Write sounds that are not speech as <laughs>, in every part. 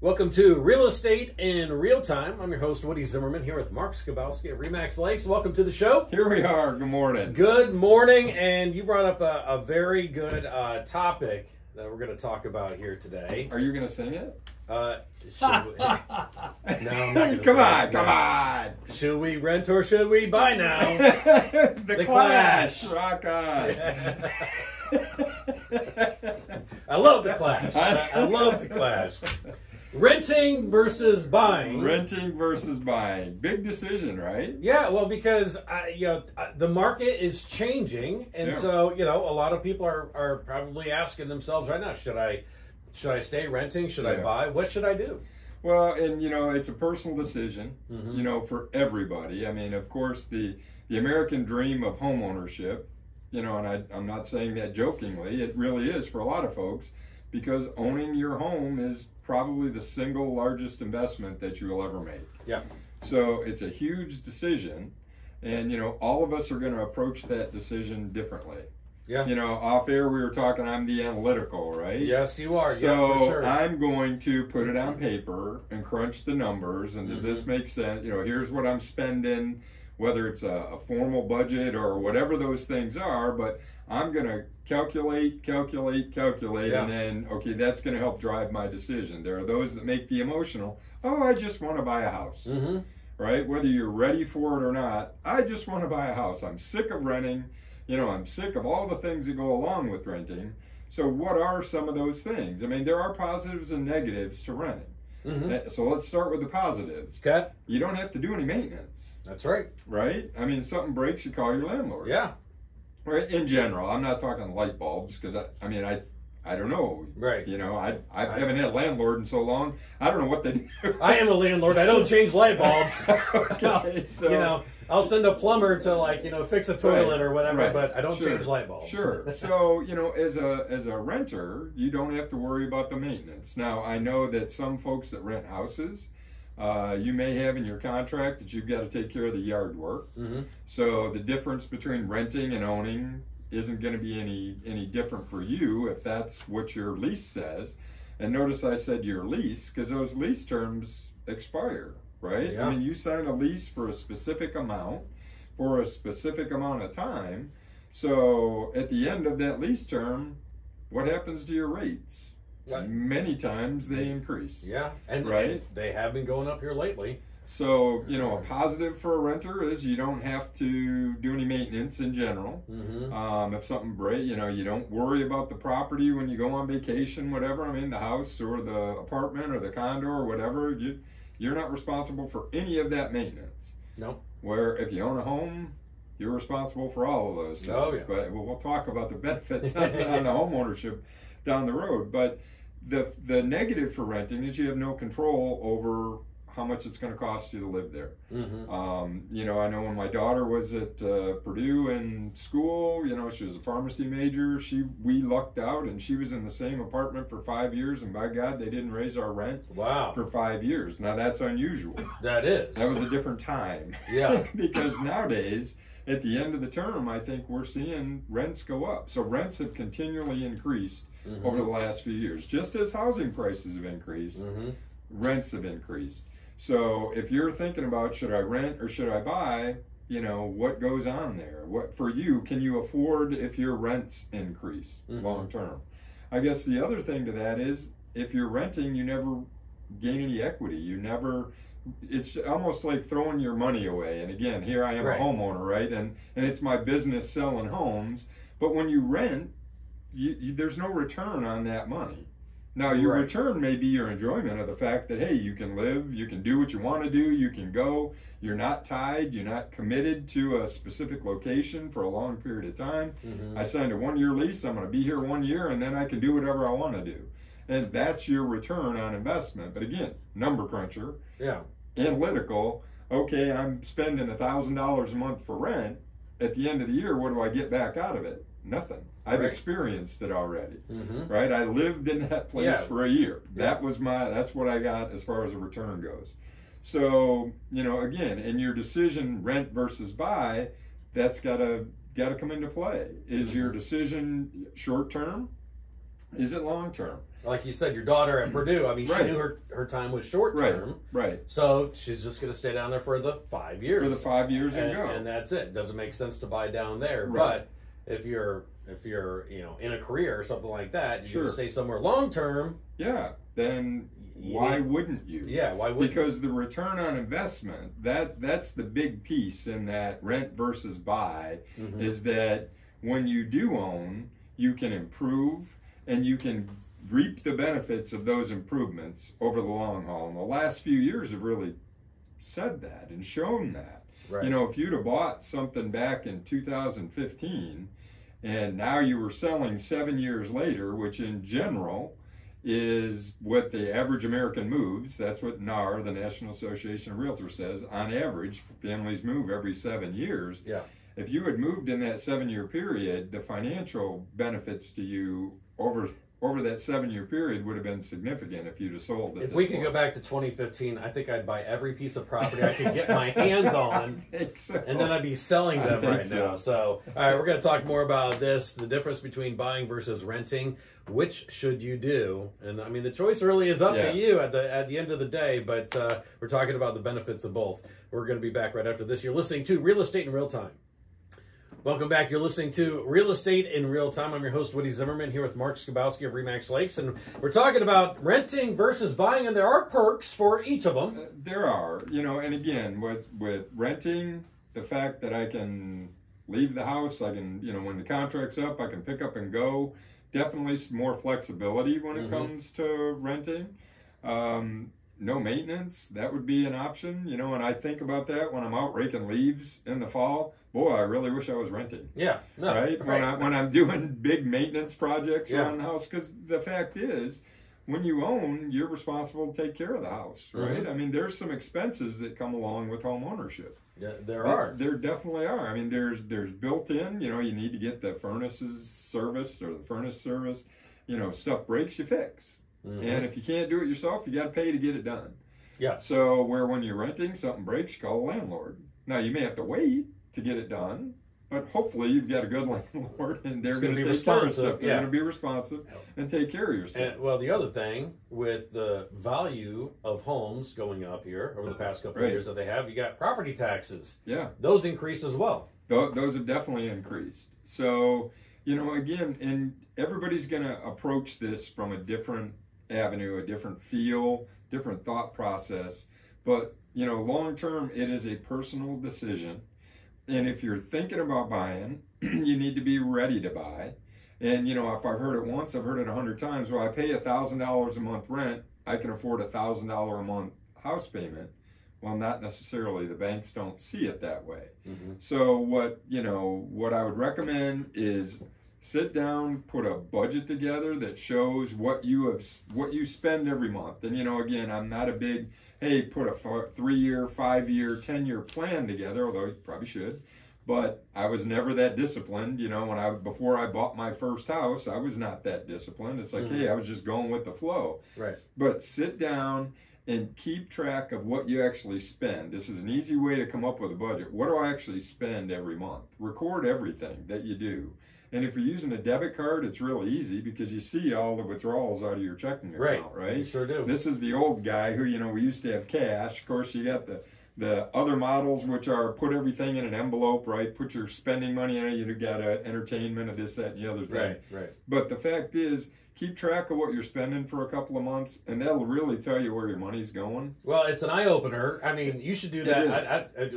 Welcome to Real Estate in Real Time. I'm your host, Woody Zimmerman, here with Mark Skibowski at Remax Lakes. Welcome to the show. Here we are. Good morning. Good morning. And you brought up a, a very good uh, topic that we're going to talk about here today. Are you going to sing it? Uh, should we, <laughs> no, I'm not <laughs> come on, come on. Should we rent or should we buy now? <laughs> the, The Clash. Clash. Rock on. I love the Clash. I, I love the Clash. Renting versus buying. Renting versus buying. Big decision, right? Yeah, well, because uh, you know uh, the market is changing, and Yeah. so you know a lot of people are are probably asking themselves right now: should I should I stay renting? Should I buy? What should I do? Well, and you know, it's a personal decision, Mhm. you know, for everybody. I mean, of course, the the American dream of home ownership, you know, and I, I'm not saying that jokingly, it really is for a lot of folks because owning your home is probably the single largest investment that you will ever make. Yeah. So it's a huge decision, and you know, all of us are going to approach that decision differently. Yeah. You know, off air we were talking. I'm the analytical, right? Yes, you are. So yeah, for sure. I'm going to put it on paper and crunch the numbers. And does Mm-hmm. this make sense? You know, here's what I'm spending, whether it's a, a formal budget or whatever those things are. But I'm going to calculate, calculate, calculate, Yeah. and then okay, that's going to help drive my decision. There are those that make the emotional. Oh, I just want to buy a house, hmm right? Whether you're ready for it or not, I just want to buy a house. I'm sick of renting. You know, I'm sick of all the things that go along with renting. So, what are some of those things? I mean, there are positives and negatives to renting. Hmm Uh, So, let's start with the positives. Okay, You don't have to do any maintenance, that's right. right? I mean, something breaks, you call your landlord. Yeah, Right? In general, I'm not talking light bulbs because I, I mean, I, I don't know. right. You know, I, I haven't had a landlord in so long. I don't know what they do. I am a landlord. I don't change light bulbs. <laughs> okay, <laughs> so you know, I'll send a plumber to like you know fix a toilet Right, or whatever, right. but I don't Sure, change light bulbs. Sure. <laughs> So you know, as a as a renter, you don't have to worry about the maintenance. Now, I know that some folks that rent houses, uh, you may have in your contract that you've got to take care of the yard work. hmm So the difference between renting and owning isn't going to be any any different for you if that's what your lease says. And notice I said your lease because those lease terms expire, right? Yeah. I mean, you sign a lease for a specific amount for a specific amount of time. So at the end of that lease term, what happens to your rates? Many times they increase. Yeah, and, Right. they have been going up here lately. So, you know, a positive for a renter is you don't have to do any maintenance in general. Mm-hmm. Um, if something break, you know, you don't worry about the property when you go on vacation, whatever. I mean, the house or the apartment or the condo or whatever, you you're not responsible for any of that maintenance. No. Where if you own a home, you're responsible for all of those oh, things. Oh, yeah. But we'll, we'll talk about the <laughs> benefits on, <laughs> on the home ownership down the road. But the the negative for renting is you have no control over how much it's going to cost you to live there. Mm-hmm. Um, you know, I know when my daughter was at uh, Purdue in school, you know, she was a pharmacy major. She we lucked out, and she was in the same apartment for five years, and by God, they didn't raise our rent Wow, for five years. Now that's unusual. that is. That was a different time. Yeah. <laughs> because nowadays, at the end of the term, I think we're seeing rents go up. So rents have continually increased Mhm. over the last few years, just as housing prices have increased Mhm. rents have increased. So if you're thinking about should I rent or should I buy, you know, what goes on there? What for you can you afford if your rents increase Mhm. long term? I guess the other thing to that is if you're renting, you never gain any equity. You never it's almost like throwing your money away. And again, here I am Right. a homeowner, right? And and it's my business selling homes. But when you rent, you, you, there's no return on that money. Now, your Right. return may be your enjoyment of the fact that, hey, you can live, you can do what you want to do, you can go, you're not tied, you're not committed to a specific location for a long period of time. Mhm. I signed a one year lease, I'm going to be here one year, and then I can do whatever I want to do. And that's your return on investment. But again, number cruncher, Yeah. analytical, okay, I'm spending $1,000 a month for rent. At the end of the year, what do I get back out of it? Nothing. I've Right. experienced it already Mm-hmm. right? I lived in that place Yeah. for a year. Yeah. That was my that's what I got as far as a return goes. So, you know, again, in your decision rent versus buy, that's got to got to come into play. Is your Mhm. decision short term Is it long term? Like you said, your daughter at Purdue. I mean, Right. she knew her her time was short Right, term, right. so she's just going to stay down there for the five years. For the five years and, and go. and that's it. Doesn't make sense to buy down there. Right. But if you're if you're you know in a career or something like that, you're Sure. stay somewhere long term. yeah. Then You why need- wouldn't you? Yeah, why would because the return on investment that that's the big piece in that rent versus buy Mhm. is that when you do own you can improve and you can reap the benefits of those improvements over the long haul and the last few years have really said that and shown that right. you know if you'd have bought something back in 2015 and now you were selling seven years later which in general is what the average American moves. That's what NAR, the National Association of Realtors, says. On average, families move every seven years. Yeah. If you had moved in that seven year period, the financial benefits to you over over that seven year period would have been significant if you'd have sold it. If we could go back to 2015, I think I'd buy every piece of property I could get my <laughs> hands on, and then I'd be selling them right so. now. So, all right, we're going to talk more about this the difference between buying versus renting. Which should you do? And I mean, the choice really is up Yeah. to you at the at the end of the day. But uh, we're talking about the benefits of both. We're going to be back right after this. You're listening to Real Estate in Real Time. Welcome back. You're listening to Real Estate in Real Time. I'm your host, Woody Zimmerman, here with Mark Skibowski of Remax Lakes. And we're talking about renting versus buying, and there are perks for each of them. Uh, There are, you know, and again, with with renting, the fact that I can leave the house, I can, you know, when the contract's up, I can pick up and go. Definitely some more flexibility when it Mhm. comes to renting. Um, no maintenance, that would be an option, you know, and I think about that when I'm out raking leaves in the fall. Boy, I really wish I was renting Yeah, no, right? When, I, when I'm doing big maintenance projects Yeah. around the house, because the fact is, when you own, you're responsible to take care of the house, right? Mhm. I mean, there's some expenses that come along with home ownership. Yeah, there are. There definitely are. I mean, there's there's built in. You know, you need to get the furnaces serviced or the furnace service. You know, stuff breaks, you fix. Mhm. And if you can't do it yourself, you got to pay to get it done. Yeah. So where when you're renting, something breaks, you call the landlord. Now you may have to wait to get it done, but hopefully you've got a good <laughs> landlord and they're going be take care of responsive, stuff. They're yeah. going to be responsive and take care of yourself. And, well, the other thing with the value of homes going up here over the past couple of years that they have, you got property taxes. yeah, Those increase as well. th- those have definitely increased. So you know, again, and everybody's going to approach this from a different avenue, a different feel, different thought process. But you know, long term, it is a personal decision. And if you're thinking about buying, <clears throat> you need to be ready to buy. And you know, if I've heard it once, I've heard it a hundred times. Well, I pay a thousand dollars a month rent. I can afford a thousand dollar a month house payment. Well, not necessarily. The banks don't see it that way. Mm-hmm. So what you know, what I would recommend is sit down, put a budget together that shows what you have, what you spend every month. And you know, again, I'm not a big hey, put a three-year, five-year, ten-year plan together. Although you probably should. But I was never that disciplined. You know, when I before I bought my first house, I was not that disciplined. It's like, Mhm. hey, I was just going with the flow. Right. But sit down and keep track of what you actually spend. This is an easy way to come up with a budget. What do I actually spend every month? Record everything that you do. And if you're using a debit card, it's really easy because you see all the withdrawals out of your checking Right. account, You right? sure do. This is the old guy who, you know, we used to have cash. Of course, you got the the other models, which are put everything in an envelope, right? Put your spending money in it. You got a entertainment of this, that, and the other thing. right. Right. But the fact is, keep track of what you're spending for a couple of months, and that'll really tell you where your money's going. Well, it's an eye opener. I mean, you should do that, I, I, I,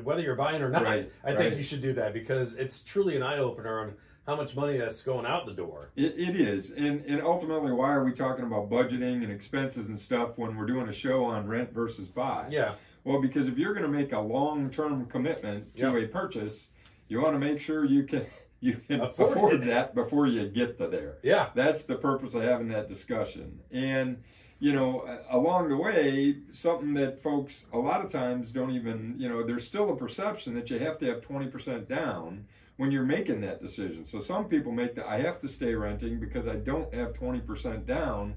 whether you're buying or not, Right, I think right. you should do that because it's truly an eye opener on how much money that's going out the door. It, it is, and and ultimately, why are we talking about budgeting and expenses and stuff when we're doing a show on rent versus buy? Yeah. Well, because if you're going to make a long-term commitment to Yeah. a purchase, you want to make sure you can you can Afford afford, that before you get to there. Yeah. That's the purpose of having that discussion. And, you know, along the way, something that folks a lot of times don't even, you know, there's still a perception that you have to have 20% down when you're making that decision. So some people make that I have to stay renting because I don't have 20% down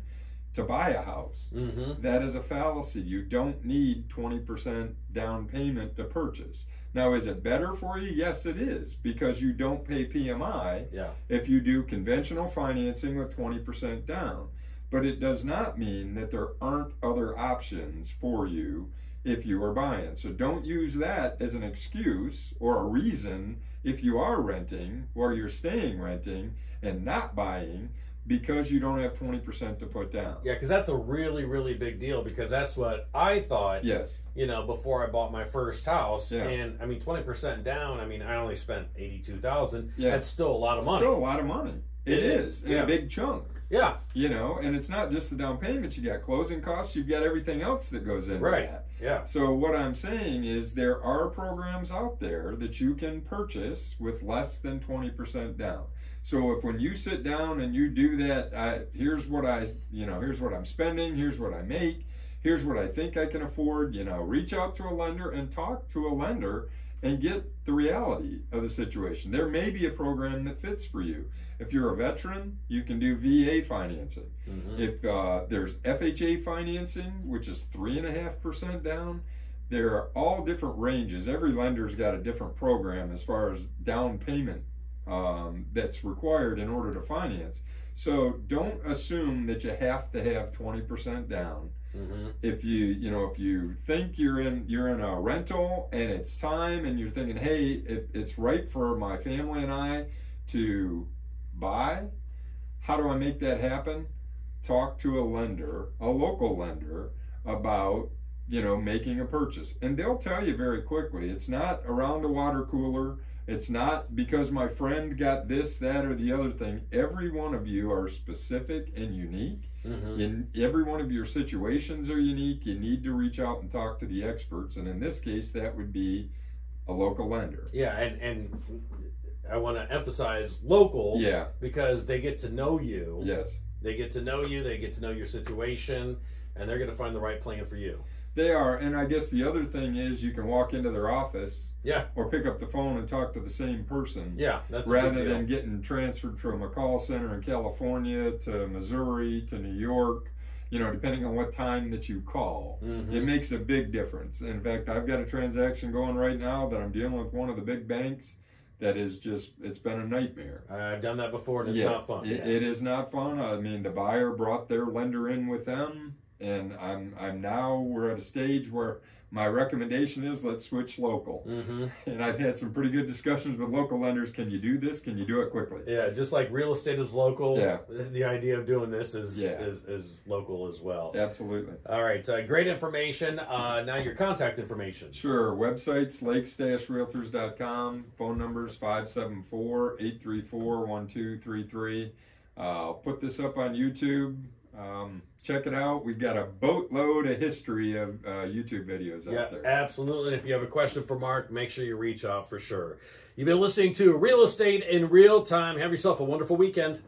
to buy a house. Mm-hmm. That is a fallacy. You don't need 20% down payment to purchase. Now, is it better for you? Yes, it is because you don't pay PMI Yeah. if you do conventional financing with 20% down. But it does not mean that there aren't other options for you if you are buying. So don't use that as an excuse or a reason if you are renting or you're staying renting and not buying because you don't have 20% to put down. Yeah, because that's a really, really big deal because that's what I thought, Yes. you know, before I bought my first house. Yeah. And I mean, 20% down, I mean, I only spent 82000 Yeah. That's still a lot of money. Still a lot of money. It it is, is. Yeah. a big chunk. yeah, You know, and it's not just the down payment, you got closing costs, you've got everything else that goes into Right. that. yeah. So what I'm saying is there are programs out there that you can purchase with less than 20% down. So if when you sit down and you do that, I, here's what I, you know, here's what I'm spending, here's what I make, here's what I think I can afford, you know, reach out to a lender and talk to a lender and get the reality of the situation. There may be a program that fits for you. If you're a veteran, you can do VA financing. Mhm. If uh, there's FHA financing, which is three and a half percent down, there are all different ranges. Every lender's got a different program as far as down payment um, that's required in order to finance. So don't assume that you have to have twenty percent down. Mhm. If you you know if you think you're in you're in a rental and it's time and you're thinking, hey, it, it's right for my family and I to buy. How do I make that happen? Talk to a lender, a local lender, about you know making a purchase, and they'll tell you very quickly. It's not around the water cooler. It's not because my friend got this, that, or the other thing. Every one of you are specific and unique. Mhm. In every one of your situations are unique. You need to reach out and talk to the experts, and in this case, that would be a local lender. Yeah, and and I want to emphasize local Yeah. because they get to know you. Yes. They get to know you. They get to know your situation, and they're going to find the right plan for you. They are, and I guess the other thing is you can walk into their office Yeah, or pick up the phone and talk to the same person yeah, that's rather than getting transferred from a call center in California to Missouri to New York. You know, depending on what time that you call, Mhm. it makes a big difference. In fact, I've got a transaction going right now that I'm dealing with one of the big banks that is just it's been a nightmare. I've done that before, and it's Yeah, not fun. It, yeah. it is not fun. I mean, the buyer brought their lender in with them, and I'm I'm now we're at a stage where my recommendation is let's switch local. hmm And I've had some pretty good discussions with local lenders. Can you do this? Can you do it quickly? Yeah, just like real estate is local. Yeah. The idea of doing this is Yeah. is, is local as well. Absolutely. All right, uh, great information. Uh, now your contact information. Sure. Websites lake-realtors.com. Phone numbers 574-834-1233. Uh, I'll put this up on YouTube. Um, check it out. We've got a boatload of history of uh, YouTube videos out Yeah, there. absolutely. And if you have a question for Mark, make sure you reach out for sure. You've been listening to Real Estate in Real Time. Have yourself a wonderful weekend.